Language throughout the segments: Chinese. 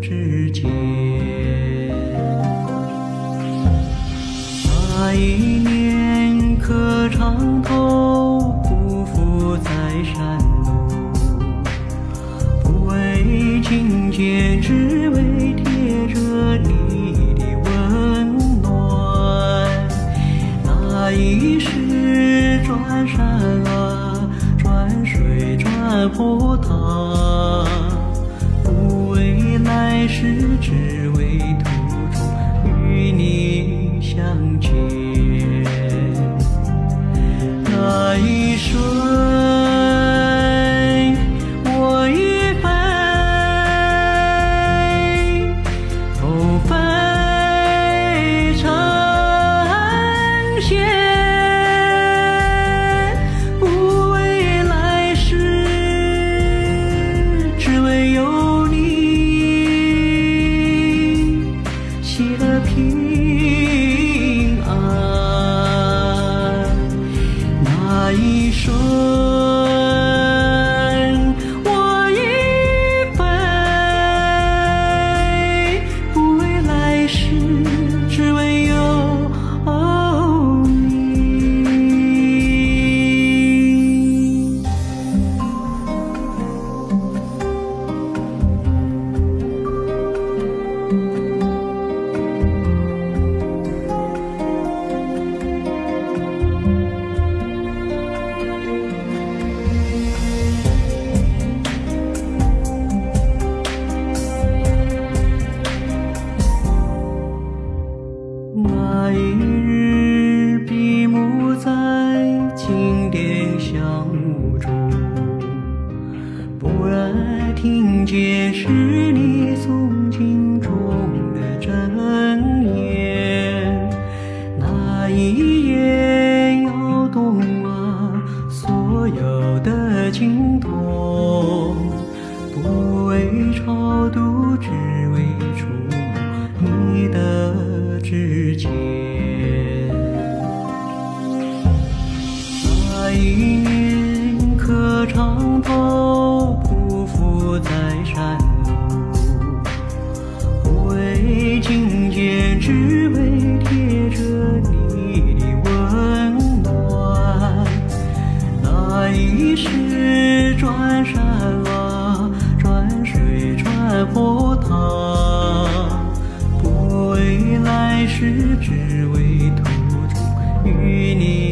之间那一年磕长头匍匐在山路不为觐见只为贴着你的温暖。那一世转山啊转水转佛 partiu 和平。是转山啊，转水转佛塔，不为来世，只为途中与你。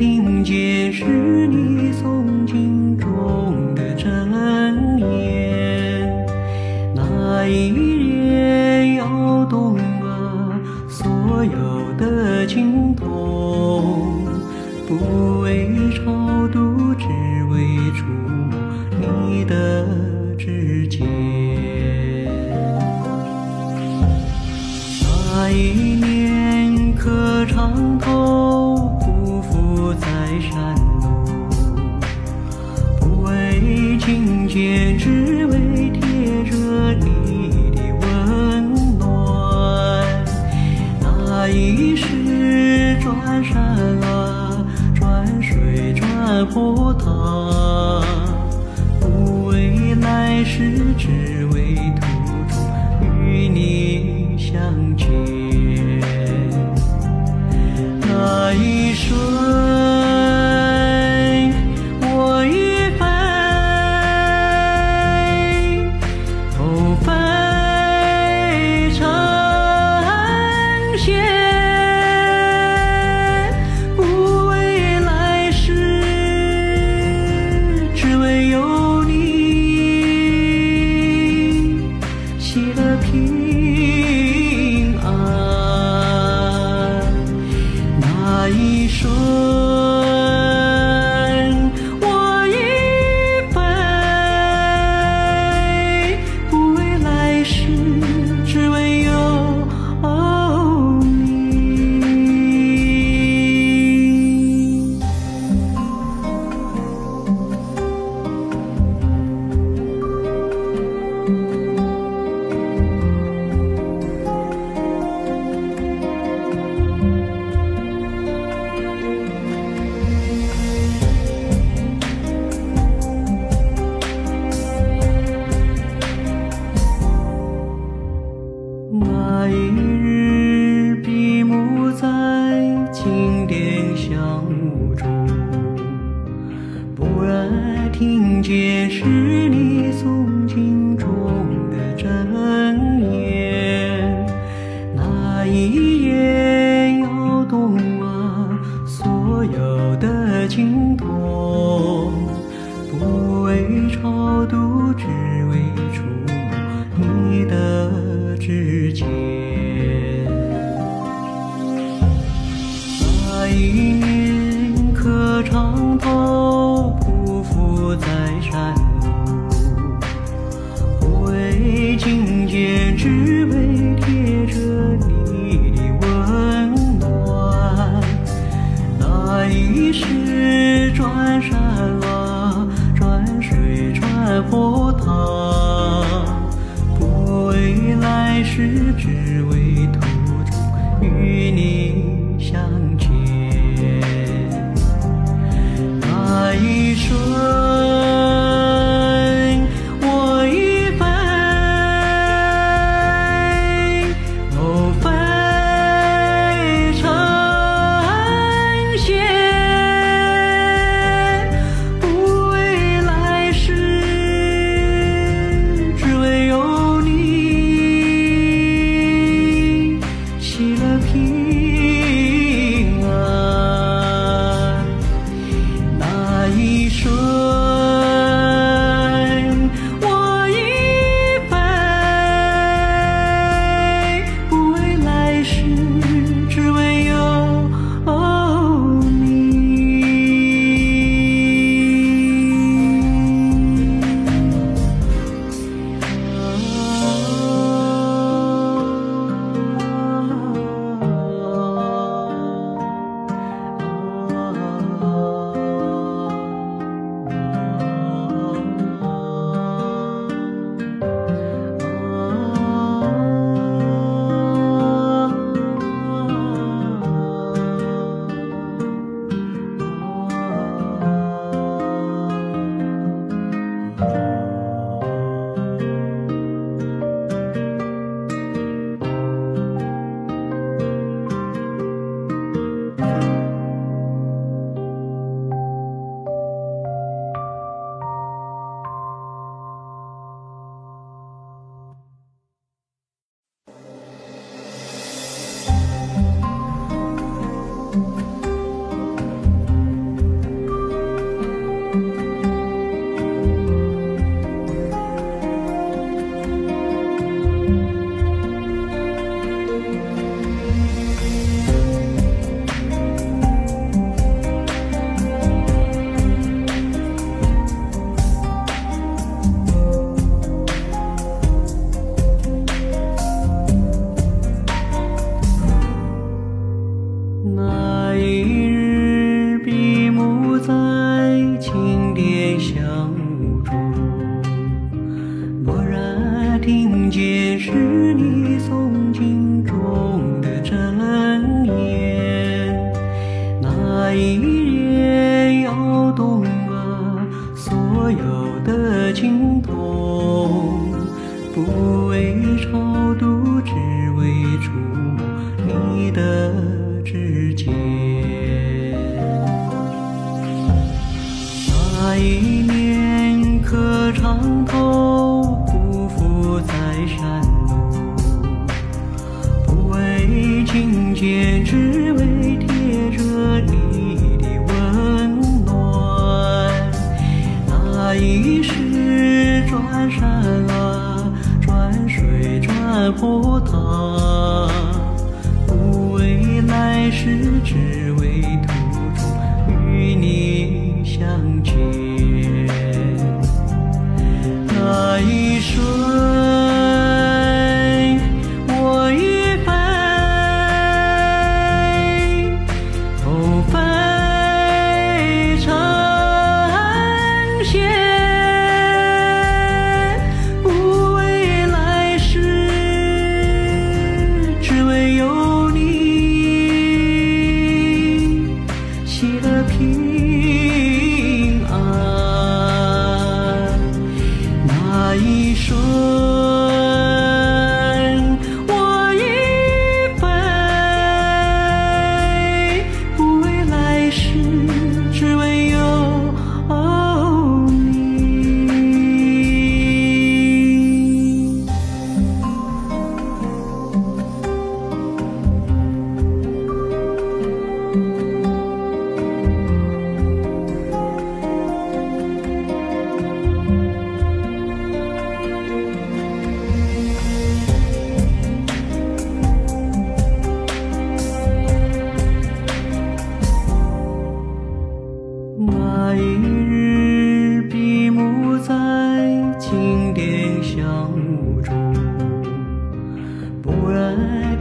听见。山路不为觐见只为贴着你的温暖。那一世转山啊转水转佛塔不为来世只动啊所有的经筒不为超度只为触摸你的指尖那一年磕长头匍匐在山路不为觐见只为一世转山啊，转水转波涛，不为来世，只为途中与你相见。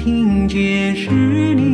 听见是你